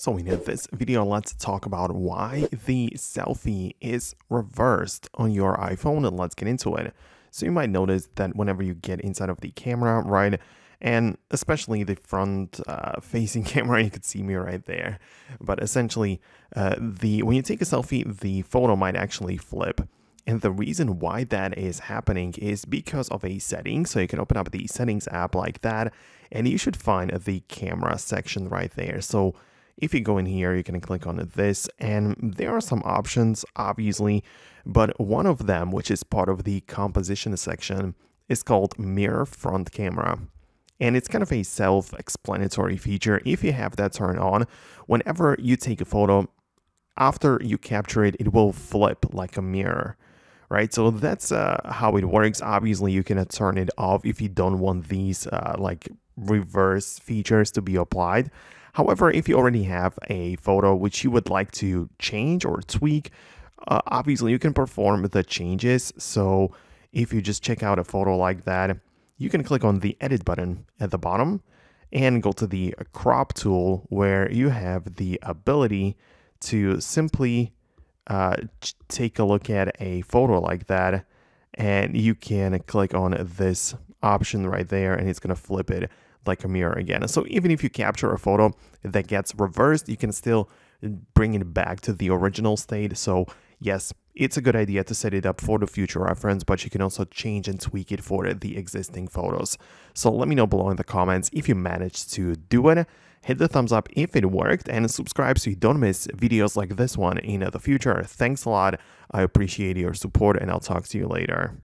So in this video, let's talk about why the selfie is reversed on your iPhone and let's get into it. So you might notice that whenever you get inside of the camera, right, and especially the front uh, facing camera, you could see me right there. But essentially, uh, the when you take a selfie, the photo might actually flip. And the reason why that is happening is because of a setting. So you can open up the settings app like that, and you should find the camera section right there. So if you go in here, you can click on this and there are some options, obviously, but one of them, which is part of the composition section, is called mirror front camera. And it's kind of a self-explanatory feature. If you have that turned on, whenever you take a photo, after you capture it, it will flip like a mirror right? So that's uh, how it works. Obviously, you can turn it off if you don't want these uh, like reverse features to be applied. However, if you already have a photo which you would like to change or tweak, uh, obviously you can perform the changes. So if you just check out a photo like that, you can click on the edit button at the bottom and go to the crop tool where you have the ability to simply uh, take a look at a photo like that and you can click on this option right there and it's going to flip it like a mirror again. So even if you capture a photo that gets reversed, you can still bring it back to the original state. So yes, it's a good idea to set it up for the future reference, but you can also change and tweak it for the existing photos. So let me know below in the comments if you managed to do it. Hit the thumbs up if it worked and subscribe so you don't miss videos like this one in the future. Thanks a lot. I appreciate your support and I'll talk to you later.